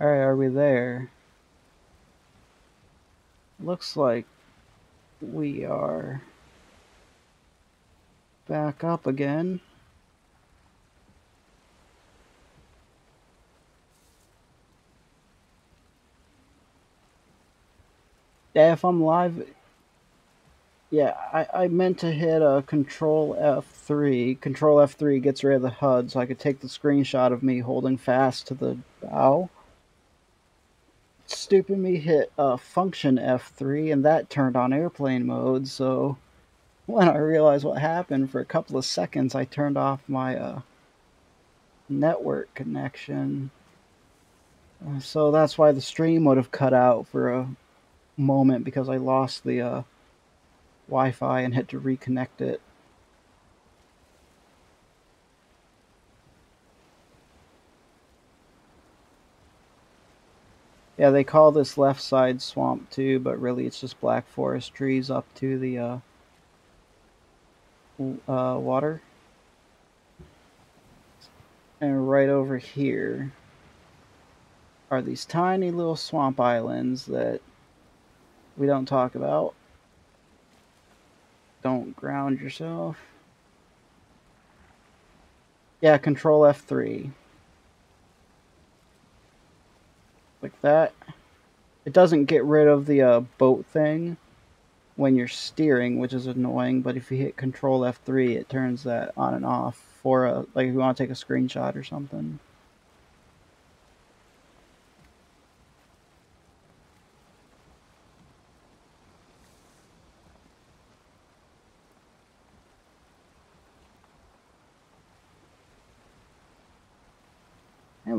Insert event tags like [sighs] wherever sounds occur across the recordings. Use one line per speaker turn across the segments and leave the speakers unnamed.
Alright, are we there? Looks like we are back up again. Yeah, if I'm live, yeah, I, I meant to hit a Control F3. Control F3 gets rid of the HUD, so I could take the screenshot of me holding fast to the bow. Stupid me hit uh, Function F3, and that turned on airplane mode, so when I realized what happened, for a couple of seconds I turned off my uh, network connection. Uh, so that's why the stream would have cut out for a moment because I lost the uh, Wi-Fi and had to reconnect it. Yeah, they call this left side swamp too, but really it's just black forest trees up to the uh, uh, water. And right over here are these tiny little swamp islands that we don't talk about. Don't ground yourself. Yeah, control F3. Like that. It doesn't get rid of the uh, boat thing when you're steering, which is annoying, but if you hit control F3, it turns that on and off for a, like if you want to take a screenshot or something.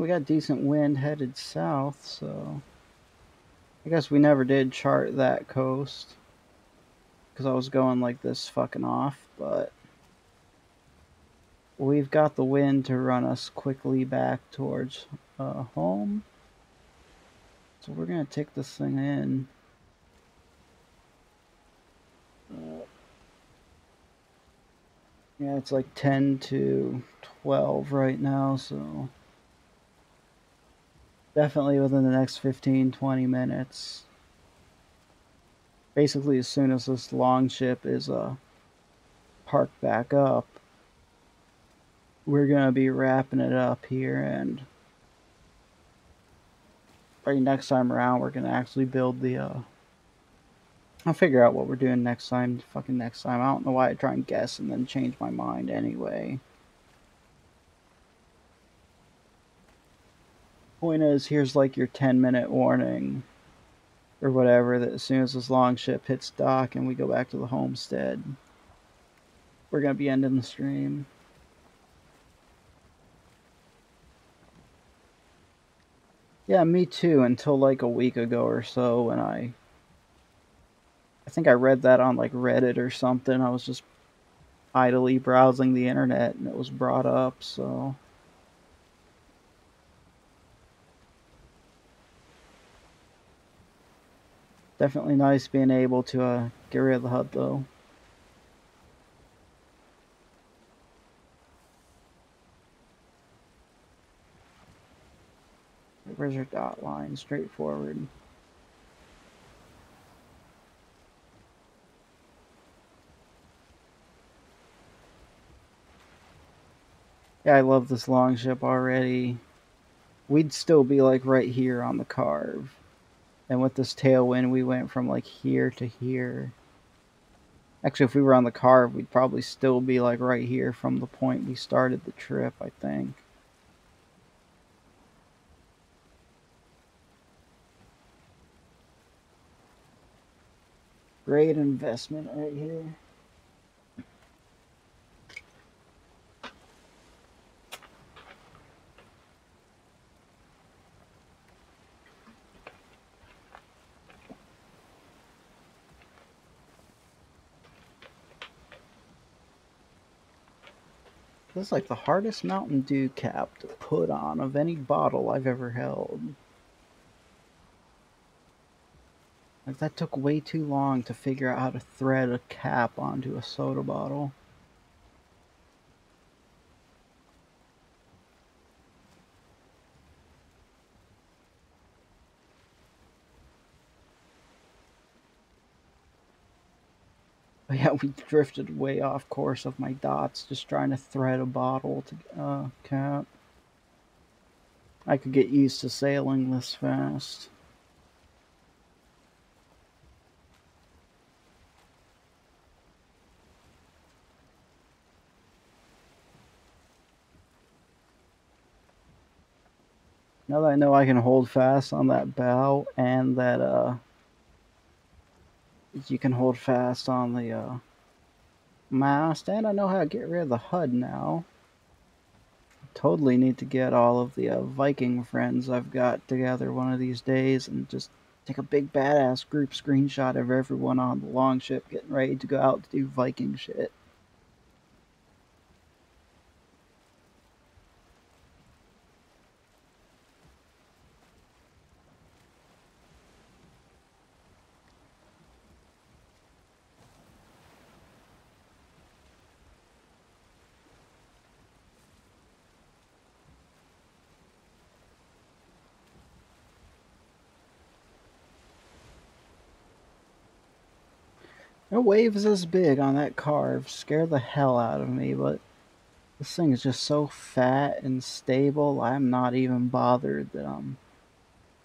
We got decent wind headed south, so I guess we never did chart that coast because I was going like this fucking off, but we've got the wind to run us quickly back towards uh, home. So we're going to take this thing in. Yeah, it's like 10 to 12 right now, so definitely within the next 15 20 minutes. Basically as soon as this long ship is uh parked back up we're gonna be wrapping it up here and right next time around we're gonna actually build the uh I'll figure out what we're doing next time fucking next time. I don't know why I try and guess and then change my mind anyway point is, here's like your 10 minute warning or whatever that as soon as this long ship hits dock and we go back to the homestead, we're going to be ending the stream. Yeah, me too, until like a week ago or so when I. I think I read that on like Reddit or something. I was just idly browsing the internet and it was brought up, so. Definitely nice being able to uh, get rid of the HUD though. Where's your dot line? Straightforward. Yeah, I love this long ship already. We'd still be like right here on the Karve. And with this tailwind, we went from like here to here. Actually, if we were on the car, we'd probably still be like right here from the point we started the trip, I think. Great investment right here. This is like the hardest Mountain Dew cap to put on of any bottle I've ever held. Like that took way too long to figure out how to thread a cap onto a soda bottle. We drifted way off course of my dots, just trying to thread a bottle to uh, cap. I could get used to sailing this fast. Now that I know I can hold fast on that bow and that uh you can hold fast on the uh, mast and I know how to get rid of the HUD now. Totally need to get all of the uh, Viking friends I've got together one of these days and just take a big badass group screenshot of everyone on the longship getting ready to go out to do Viking shit. No waves this big on that Karve scare the hell out of me, but this thing is just so fat and stable, I'm not even bothered that I'm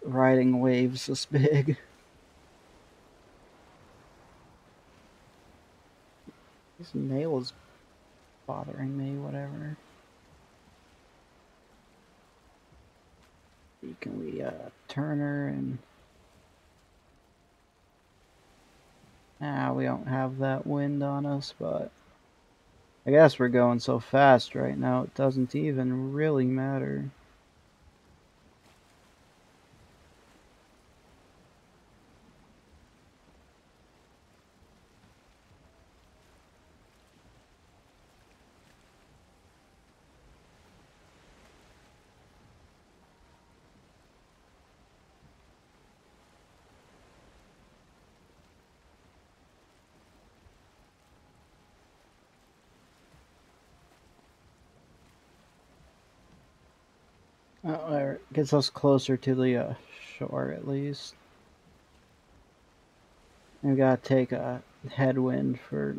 riding waves this big. [laughs] This nail is bothering me, whatever. Can we uh, turn her and Ah, we don't have that wind on us, but I guess we're going so fast right now, it doesn't even really matter. Uh, gets us closer to the uh, shore at least. we gotta take a headwind for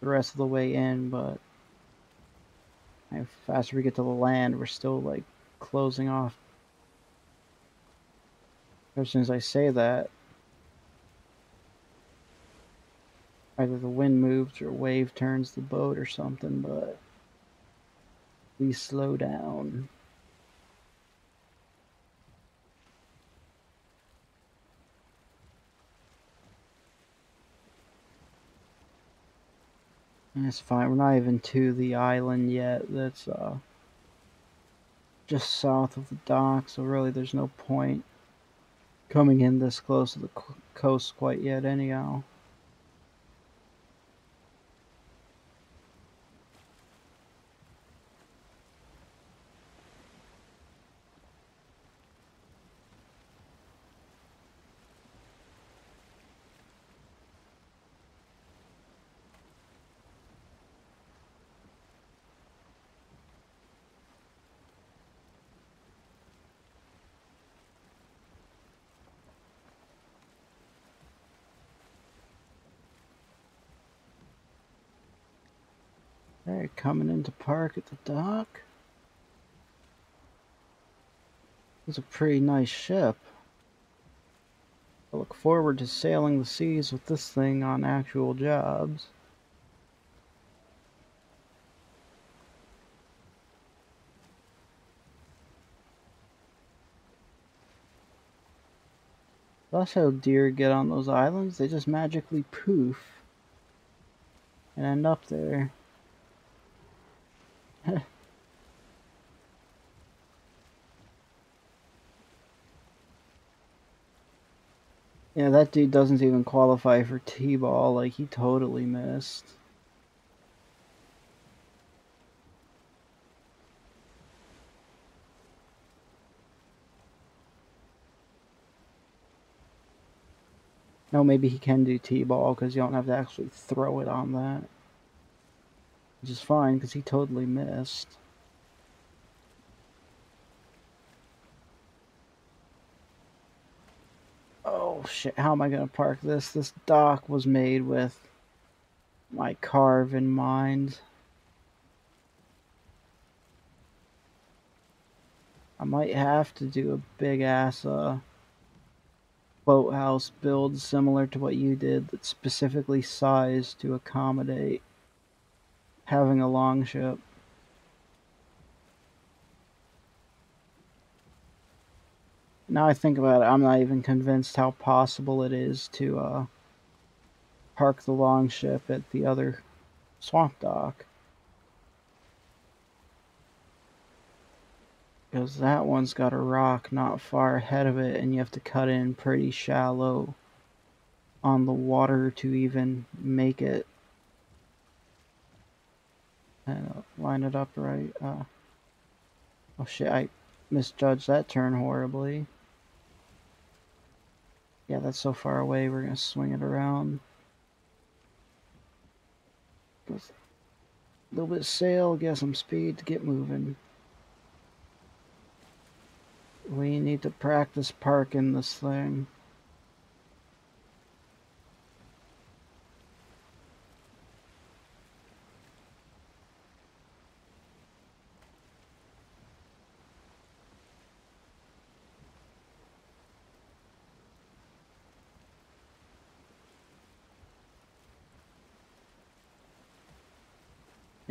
the rest of the way in, but the faster we get to the land, we're still like closing off. As soon as I say that, either the wind moves or wave turns the boat or something, but we slow down. That's fine. We're not even to the island yet. That's uh, just south of the dock, so really there's no point coming in this close to the coast quite yet anyhow. Alright, coming into park at the dock. It's a pretty nice ship. I look forward to sailing the seas with this thing on actual jobs. That's how deer get on those islands. They just magically poof and end up there. [laughs] yeah, that dude doesn't even qualify for T-ball. Like, he totally missed. No, maybe he can do T-ball because you don't have to actually throw it on that. Which is fine, because he totally missed. Oh shit, how am I gonna park this? This dock was made with my Karve in mind. I might have to do a big ass uh, boathouse build similar to what you did that's specifically sized to accommodate having a long ship. Now I think about it, I'm not even convinced how possible it is to uh, park the long ship at the other swamp dock. Because that one's got a rock not far ahead of it, and you have to cut in pretty shallow on the water to even make it and uh, line it up right. Uh, oh shit, I misjudged that turn horribly. Yeah, that's so far away, we're gonna swing it around. a little bit sail, get some speed to get moving. We need to practice parking this thing.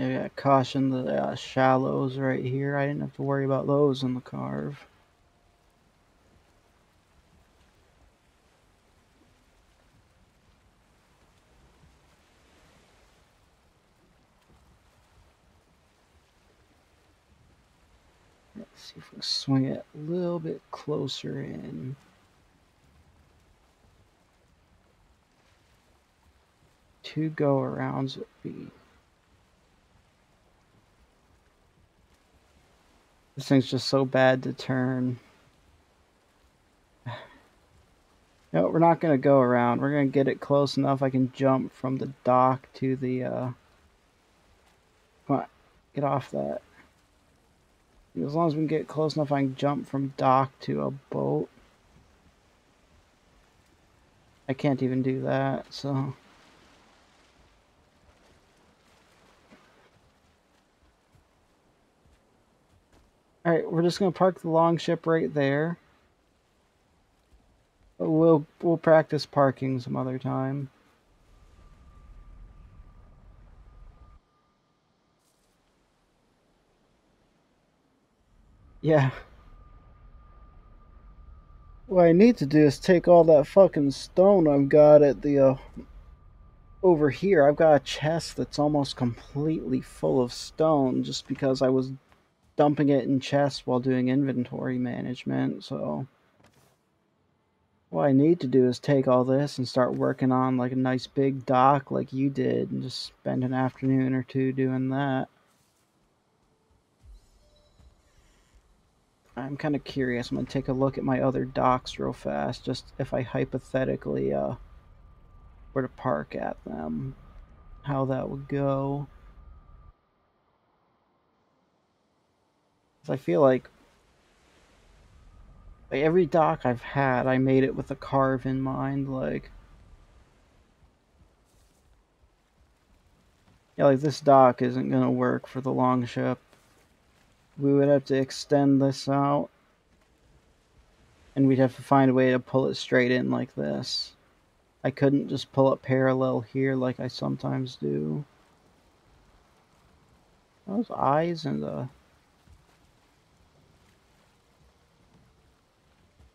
Yeah, caution the uh, shallows right here. I didn't have to worry about those in the Karve. Let's see if we can swing it a little bit closer in. Two go arounds would be. This thing's just so bad to turn. [sighs] No, we're not going to go around. We're going to get it close enough I can jump from the dock to the, uh... Come on, get off that. As long as we can get close enough, I can jump from dock to a boat. I can't even do that, so... Alright, we're just gonna park the long ship right there. We'll we'll practice parking some other time. Yeah. What I need to do is take all that fucking stone I've got at the, uh, over here. I've got a chest that's almost completely full of stone just because I was dumping it in chests while doing inventory management, so... What I need to do is take all this and start working on like a nice big dock like you did and just spend an afternoon or two doing that. I'm kind of curious. I'm going to take a look at my other docks real fast, just if I hypothetically uh, were to park at them, how that would go. I feel like, every dock I've had, I made it with a Karve in mind, like... Yeah, like this dock isn't going to work for the long ship we would have to extend this out and we'd have to find a way to pull it straight in like this. I couldn't just pull it parallel here like I sometimes do. Those eyes and the...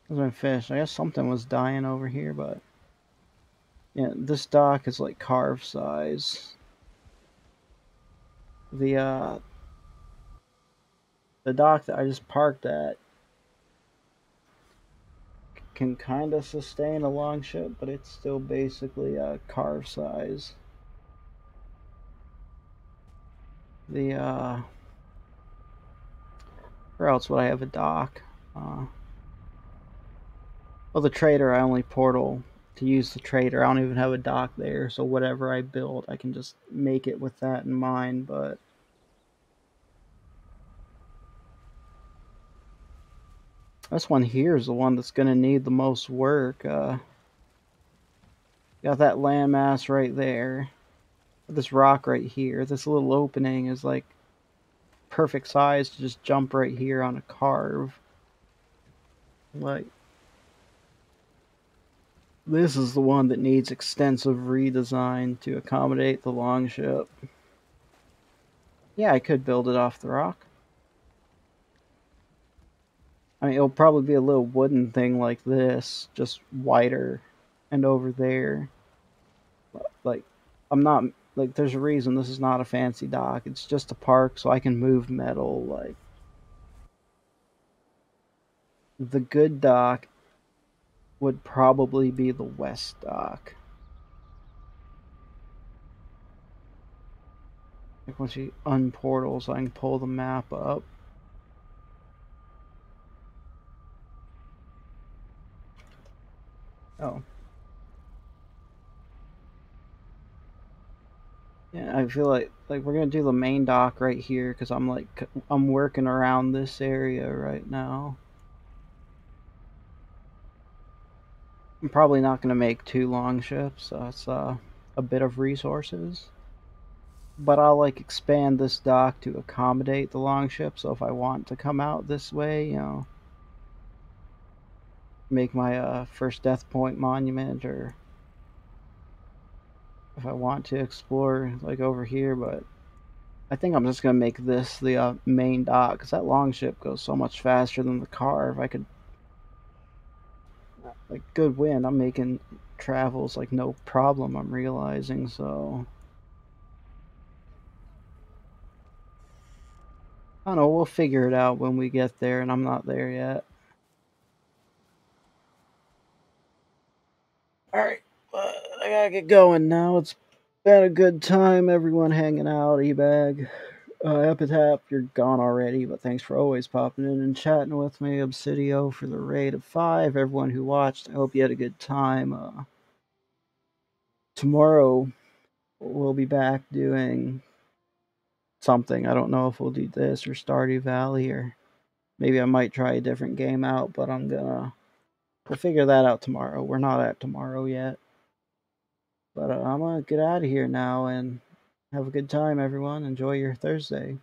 There's my fish. I guess something was dying over here, but... Yeah, this dock is like Karve size. The, uh, the dock that I just parked at can kind of sustain a long ship, but it's still basically a Karve size. The, uh, where else would I have a dock? Uh, well, the trader, I only portal to use the trader. I don't even have a dock there, so whatever I build, I can just make it with that in mind, but This one here is the one that's going to need the most work. Uh, got that landmass right there. this rock right here, this little opening is like perfect size to just jump right here on a Karve. Like, this is the one that needs extensive redesign to accommodate the long ship. Yeah, I could build it off the rock. I mean, it'll probably be a little wooden thing like this, just wider and over there. Like, I'm not, like, there's a reason this is not a fancy dock. It's just a park so I can move metal, like. The good dock would probably be the west dock. Like once you unportal so I can pull the map up. Oh. Yeah, I feel like like we're gonna do the main dock right here because I'm like I'm working around this area right now. I'm probably not gonna make two long ships, it's uh, a bit of resources. But I'll like expand this dock to accommodate the long ship. So if I want to come out this way, you know, make my uh, first death point monument or if I want to explore like over here, but I think I'm just gonna make this the uh, main dock because that long ship goes so much faster than the car. If I could, like, good win. I'm making travels like no problem. I'm realizing so. I don't know. We'll figure it out when we get there, and I'm not there yet. All right. Uh, I gotta get going now. It's been a good time, everyone hanging out. E-bag, uh, Epitaph, you're gone already, but thanks for always popping in and chatting with me. Obsidio for the raid of five. Everyone who watched, I hope you had a good time. Uh, tomorrow we'll be back doing something. I don't know if we'll do this or Stardew Valley or maybe I might try a different game out, but I'm gonna we'll figure that out tomorrow. We're not at tomorrow yet. But uh, I'm to get out of here now and have a good time, everyone. Enjoy your Thursday.